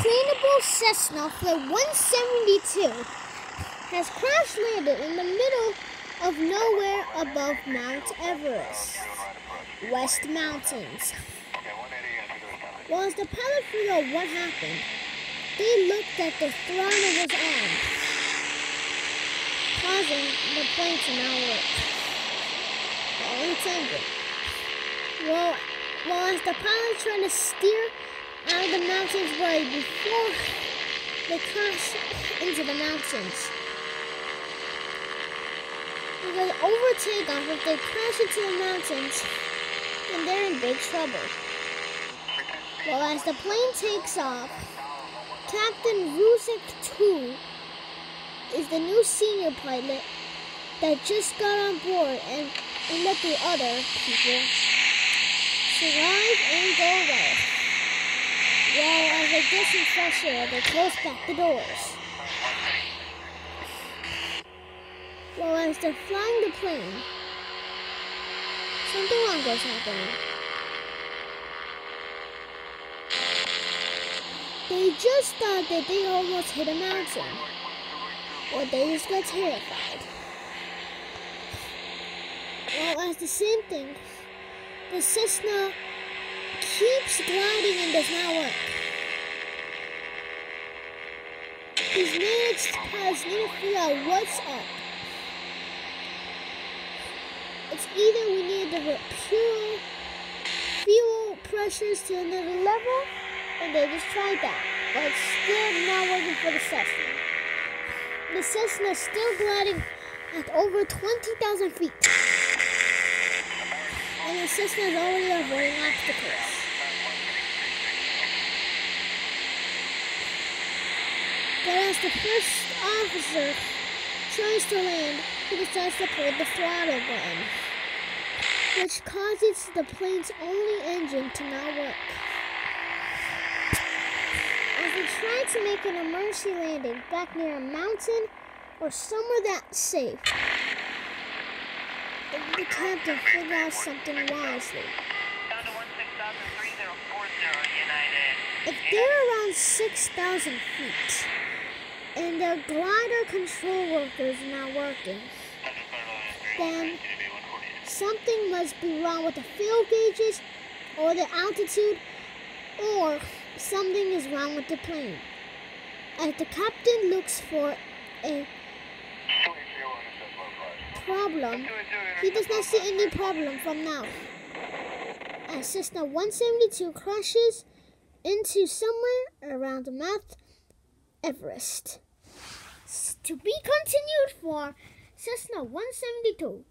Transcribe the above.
cleanable Cessna Flight 172 has crash landed in the middle of nowhere above Mount Everest, West Mountains. While as the pilot figured out what happened, they looked at the throttle was on, causing the plane to not work. Well, its engine. Well, well, as the pilot trying to steer out of the mountain's way before they crash into the mountains. Because overtake takeoff, if they crash into the mountains, then they're in big trouble. Well, as the plane takes off, Captain Ruzek 2 is the new senior pilot that just got on board and, and let the other people survive and go well. Well, as they get some fresh air, they close back the doors. Well, as they're flying the plane, something wrong goes happening. They just thought that they almost hit a mountain. Or they just got terrified. Well, as the same thing, the Cessna keeps gliding and does not work. These next pilots need to what's up. It's either we need to fuel, fuel pressures to another level, and they just tried that, but it's still not working for the Cessna. The Cessna is still gliding at over 20,000 feet. And the Cessna is already avoiding obstacles. But as the first officer tries to land, he decides to pull the throttle button, which causes the plane's only engine to not work. As they try to make an emergency landing back near a mountain or somewhere that's safe, the captain figured out something wisely. Down to 16040 If they're around 6,000 feet their glider control worker is not working, then something must be wrong with the fuel gauges or the altitude or something is wrong with the plane. As the captain looks for a problem, he does not see any problem from now. As Cessna 172 crashes into somewhere around the Mount Everest. To be continued for Cessna 172.